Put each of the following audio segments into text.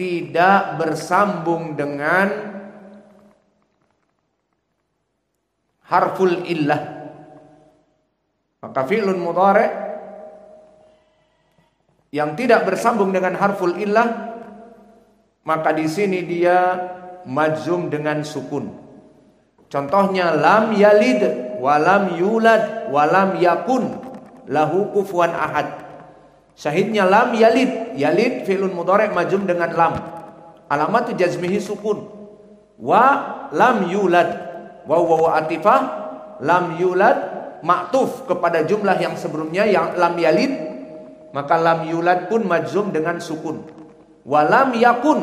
tidak bersambung dengan harful illah. Maka fi'lun mudhari yang tidak bersambung dengan harful illah maka di sini dia majzum dengan sukun. Contohnya lam yalid walam yulad walam yakun lahu kufuwan ahad. Syahidnya lam yalid. Yalid fi'lun mudhari majum dengan lam. Alamat jazmihi sukun. Wa lam yulad. Wa wa atifah lam yulad maktuf kepada jumlah yang sebelumnya yang lam yalid maka lam yulad pun majzum dengan sukun. Walam yakun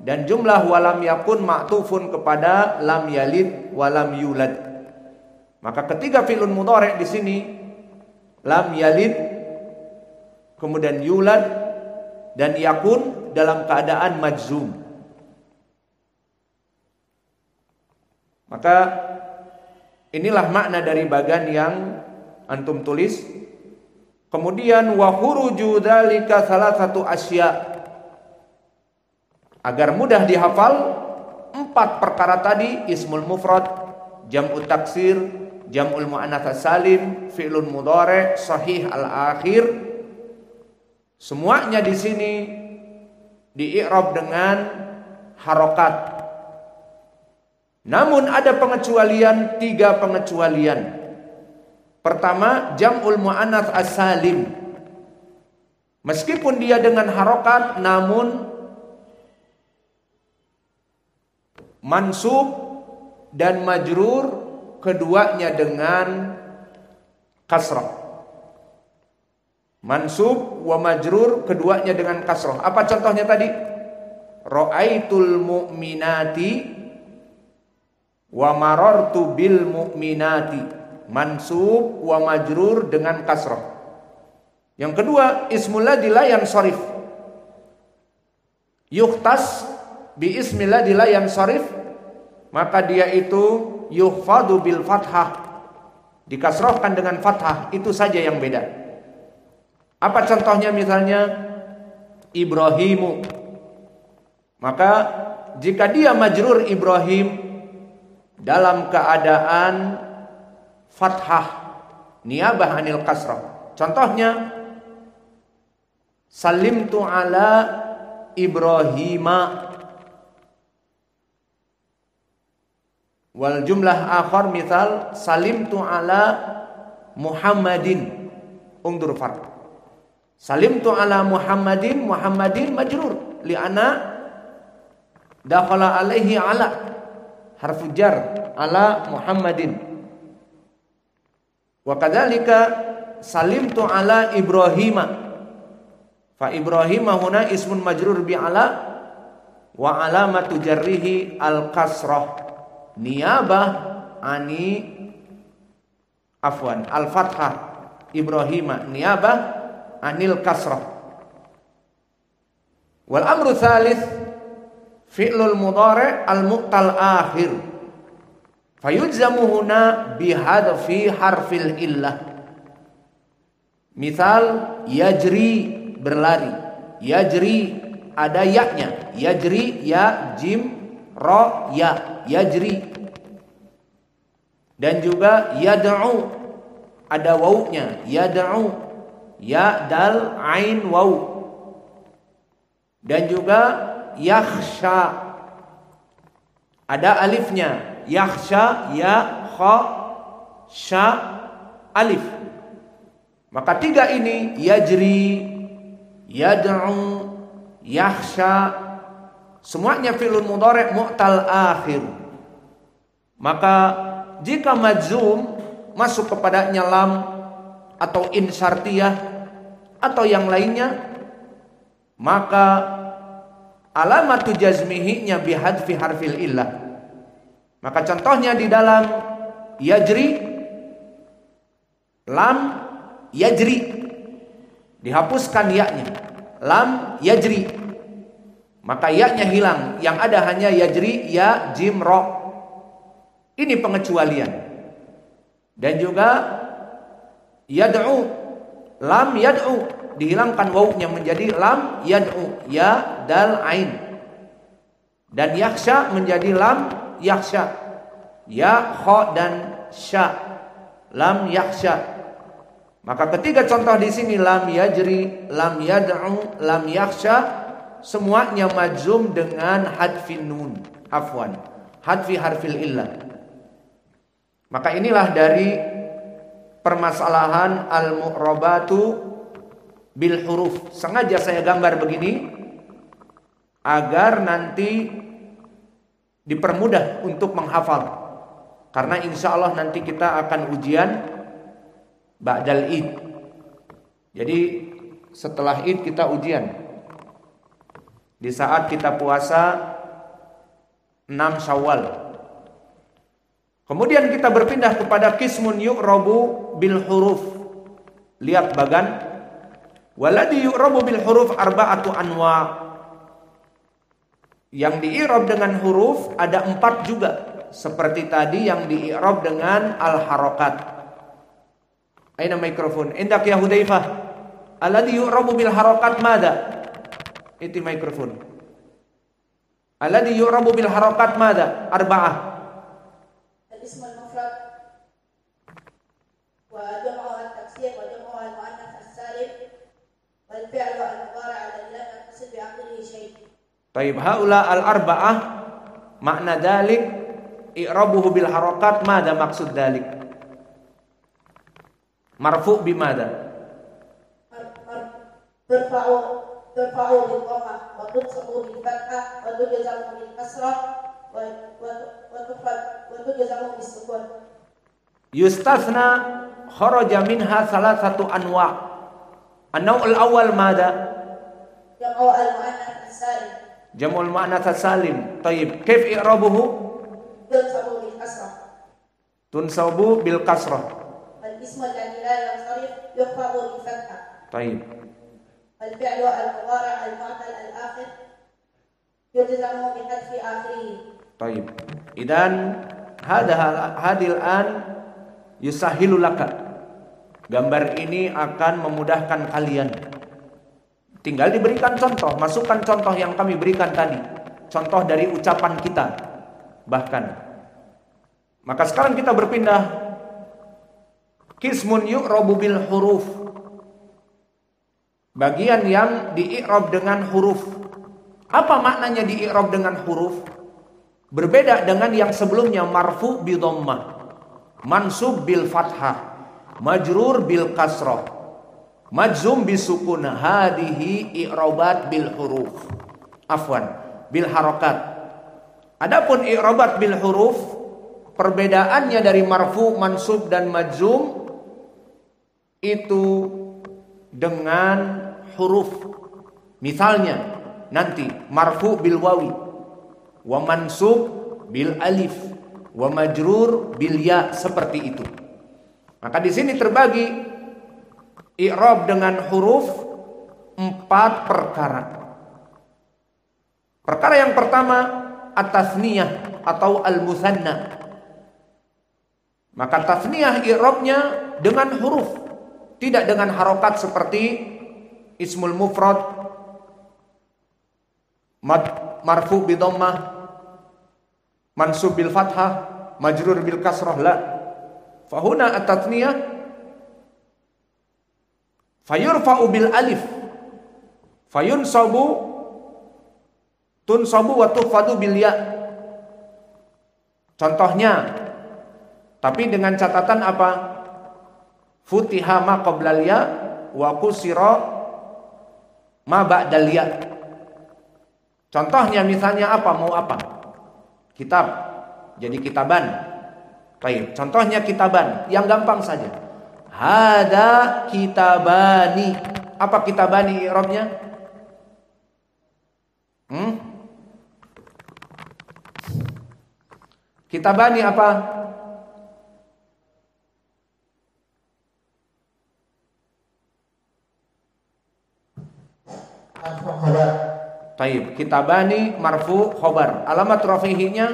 dan jumlah walam yakun maktufun kepada lam yalid walam yulad. Maka ketiga fi'lun mudhari di sini lam yalid kemudian yulad dan yakun dalam keadaan majzum. Maka inilah makna dari bagan yang antum tulis. Kemudian wa khuruju dzalika salah satu asya. Agar mudah dihafal empat perkara tadi ismul mufrad, jam'u taksir, jam'ul muannats salim, fi'lun mudhari, sahih al-akhir, Semuanya di sini di dengan harokat. Namun ada pengecualian, tiga pengecualian. Pertama, jam'ul mu'anats as-salim. Meskipun dia dengan harokat, namun mansub dan majrur keduanya dengan kasrah. Mansub wa majrur keduanya dengan kasroh. Apa contohnya tadi? Ra'aitul mu'minati wa marartu bil mu'minati. Mansub wa majrur dengan kasroh. Yang kedua, ismul ladzi yang sorif. Yuhtas bi ismillah yang sorif. Maka dia itu yuhfadu bil fathah. Dikasrohkan dengan fathah. Itu saja yang beda. Apa contohnya misalnya Ibrahimu. Maka jika dia majrur Ibrahim dalam keadaan fathah niabah anil kasrah. Contohnya salimtu ala Ibrahima wal jumlah akhar misal salimtu ala Muhammadin undur fathah Salim tu ala Muhammadin Muhammadin majrur. Li'ana dakhala alaihi ala. Harfu jar ala Muhammadin. Wa kadzalika tu ala Ibrahim fa Ibrahim huna ismun majrur bi ala. Wa alamatu jarrihi al kasrah niyabah ani afwan al fathah Ibrahim niyabah anil kasrah. Wal amru thalith fi'lul mudhari' al muqtal akhir. Fayujzamu huna bihadfi harfil illah. Misal yajri berlari. Yajri ada yaknya. Yajri ya jim ro ya yajri. Dan juga yad'u ada wawunya yad'u ya dal ain waw dan juga yakhsha. Ada alifnya. Yakhsha ya kha sha alif. Maka tiga ini yajri yad'u yakhsha. Semuanya fi'lun mudhari' mu'tal akhir. Maka jika majzum masuk kepadanya lam atau insyartiyah atau yang lainnya maka alamat jazmihinya bihadfi harfil illah. Maka contohnya di dalam yajri lam yajri dihapuskan yaknya lam yajri. Maka yaknya hilang yang ada hanya yajri ya jim ro. Ini pengecualian. Dan juga yad'u lam yad'u. Dihilangkan wawunya menjadi lam yad'u. Ya dal ain. Dan yaksha menjadi lam yaksha ya kha dan sya lam yaksha maka ketiga contoh di sini lam yajri lam yad'u lam yaksha semuanya majzum dengan hadfin nun. Afwan. Hadfi harfil illah maka inilah dari permasalahan al-mu'rabatu bil huruf. Sengaja saya gambar begini agar nanti dipermudah untuk menghafal. Karena insya Allah nanti kita akan ujian Ba'dal Id. Jadi setelah Id kita ujian. Di saat kita puasa 6 Syawal Kemudian kita berpindah kepada kismun yu'rabu bil huruf. Lihat bagan. Waladi yu'rabu bil huruf arba'atu anwa. Yang diirob dengan huruf ada empat juga. Seperti tadi yang diirob dengan al-harokat. Aina mikrofon. Indak ya Hudaifah. Alladhi yu'rabu bil harokat mada? Itu mikrofon. Alladhi yu'rabu bil harokat mada? Arba'ah. الاسم المفرد وجمعه التكسير وجمعه المؤنث السالم والفعل والمضارع الذي لا يتصل بعقله شيء طيب هؤلاء الأربعة معنى ذلك إعرابه بالحركات ماذا مقصود ذلك مرفوع بماذا ترفع ترفع بالضمة وتنصب بالفتحة وتجزم بالكسرة Yustasna kharaja minha salah satu anwa. An-naw'ul awal mada? Jam'ul mu'annats salim. Jam'ul mu'annats salim. Tayyib, Kif i'rabuhu? Tunsabu bil kasrah. Tunsabu bil kasrah. Al ismu fathah. Tayyib. Al fi'lu al al al akhir hadfi akhirih. Taib. Idan hada hadil an yusahilu laka. Gambar ini akan memudahkan kalian. Tinggal diberikan contoh, masukkan contoh yang kami berikan tadi. Contoh dari ucapan kita. Bahkan. Maka sekarang kita berpindah kismun yu'rabu bil huruf. Bagian yang dii'rab dengan huruf. Apa maknanya dii'rab dengan huruf? Berbeda dengan yang sebelumnya marfu bi dhammah, mansub bil fathah, majrur bil kasrah, majzum bi sukun. Hadihi i'rabat bil huruf. Afwan, bil harakat. Adapun i'rabat bil huruf perbedaannya dari marfu, mansub dan majzum itu dengan huruf. Misalnya nanti marfu bil wawi wa mansub bil alif wa majrur bil ya seperti itu. Maka di sini terbagi i'rab dengan huruf empat perkara. Perkara yang pertama atasniyah atau al-musanna. Maka tasniyah i'rabnya dengan huruf, tidak dengan harokat seperti ismul mufrad mad marfu mansub bil fathah, majrur bil kasrah la. Fahuna at-tatniyah fayurfa'u bil alif. Fayunsabu tunsabu wa tuhfadu bil ya. Contohnya tapi dengan catatan apa? Futiha ma qablal ya wa kusira ma ba'dal ya. Contohnya misalnya apa? Mau apa? Kitab. Jadi kitaban. Baik, contohnya kitaban. Yang gampang saja. Hada kitabani. Apa kitabani i'rabnya? Hmm? Kitabani apa? Taib. Kitabani marfu khobar. Alamat rafihinya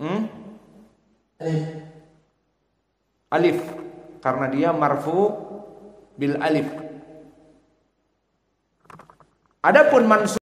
hmm? Alif. Alif. karena dia marfu bil alif. Adapun mansub